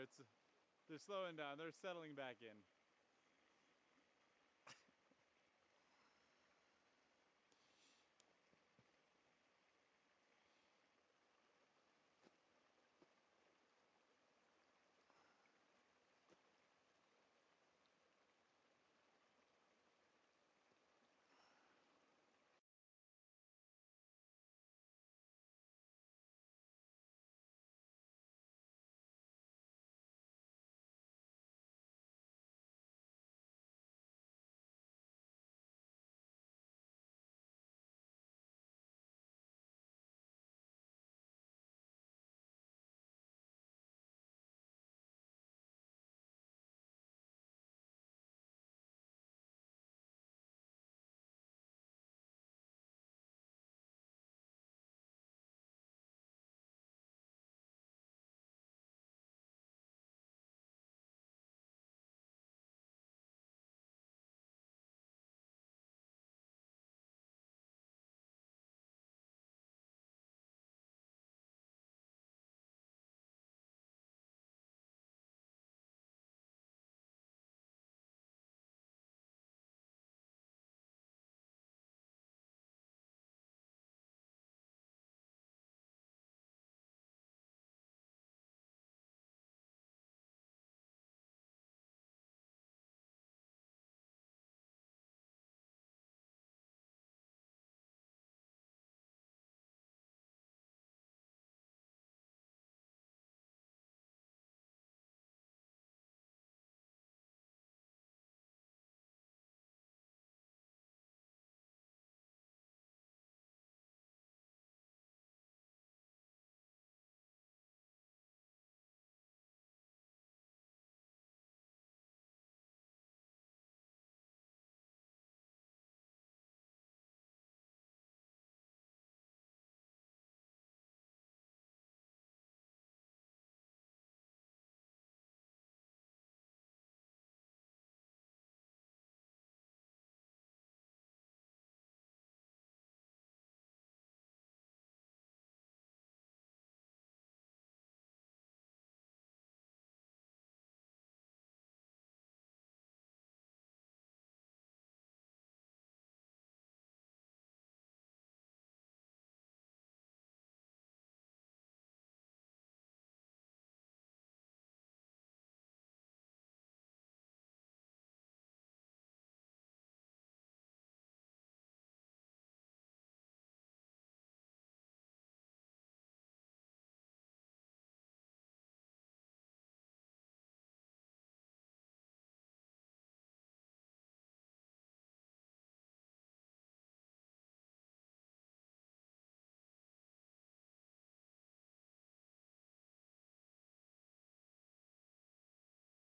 It's they're slowing down. They're settling back in.